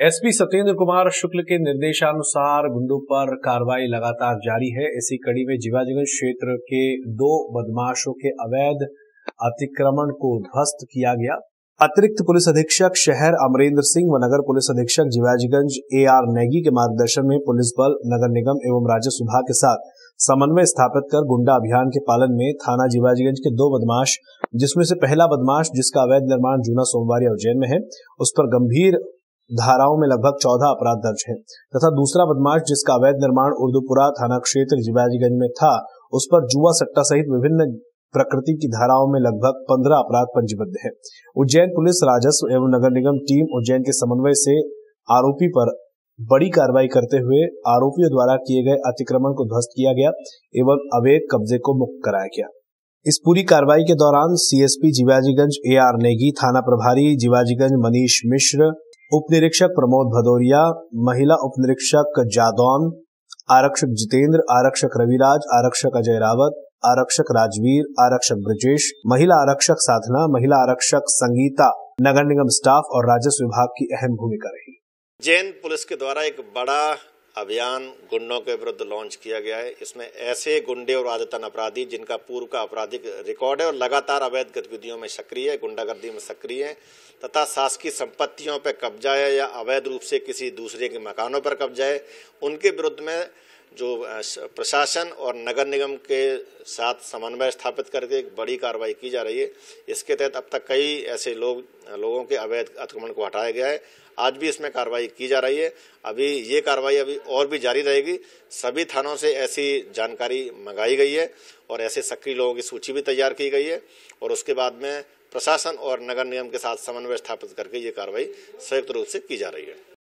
SP Satyendra Kumar Shukla के निर्देशानुसार गुंडों पर कार्रवाई लगातार जारी है। इसी कड़ी में जीवाजीगंज क्षेत्र के दो बदमाशों के अवैध अतिक्रमण को ध्वस्त किया गया। अतिरिक्त पुलिस अधीक्षक शहर अमरेंद्र सिंह व नगर पुलिस अधीक्षक जीवाजीगंज ए आर नेगी के मार्गदर्शन में पुलिस बल, नगर निगम एवं राजस्व विभाग के साथ समन्वय स्थापित कर गुंडा अभियान के पालन में थाना जीवाजीगंज के दो बदमाश, जिसमें से पहला बदमाश जिसका अवैध निर्माण जूना सोमवार उज्जैन में है, उस पर गंभीर धाराओं में लगभग चौदह अपराध दर्ज है, तथा दूसरा बदमाश जिसका अवैध निर्माण उर्दूपुरा थाना क्षेत्र जिबाजीगंज में था, उस पर जुआ सट्टा सहित विभिन्न प्रकृति की धाराओं में लगभग पंद्रह अपराध पंजीबद्ध है। उज्जैन पुलिस, राजस्व एवं नगर निगम टीम उज्जैन के समन्वय से आरोपी पर बड़ी कार्रवाई करते हुए आरोपियों द्वारा किए गए अतिक्रमण को ध्वस्त किया गया एवं अवैध कब्जे को मुक्त कराया गया। इस पूरी कार्रवाई के दौरान CSP Jiwajiganj A R Negi, थाना प्रभारी जिवाजीगंज मनीष मिश्र उप निरीक्षक प्रमोद भदौरिया, महिला उप निरीक्षक जादौन, आरक्षक जितेंद्र, आरक्षक रविराज, आरक्षक अजय रावत, आरक्षक राजवीर, आरक्षक ब्रजेश, महिला आरक्षक साधना, महिला आरक्षक संगीता, नगर निगम स्टाफ और राजस्व विभाग की अहम भूमिका रही। जैन पुलिस के द्वारा एक बड़ा अभियान गुंडों के विरुद्ध लॉन्च किया गया है। इसमें ऐसे गुंडे और आदतन अपराधी जिनका पूर्व का आपराधिक रिकॉर्ड है और लगातार अवैध गतिविधियों में सक्रिय है, गुंडागर्दी में सक्रिय है, तथा शासकीय संपत्तियों पर कब्जा है या अवैध रूप से किसी दूसरे के मकानों पर कब्जा है। उनके विरुद्ध में जो प्रशासन और नगर निगम के साथ समन्वय स्थापित करके एक बड़ी कार्रवाई की जा रही है। इसके तहत अब तक कई ऐसे लोग, लोगों के अवैध अतिक्रमण को हटाया गया है। आज भी इसमें कार्रवाई की जा रही है। अभी ये कार्रवाई अभी और भी जारी रहेगी। सभी थानों से ऐसी जानकारी मंगाई गई है और ऐसे सक्रिय लोगों की सूची भी तैयार की गई है और उसके बाद में प्रशासन और नगर निगम के साथ समन्वय स्थापित करके ये कार्रवाई संयुक्त रूप से की जा रही है।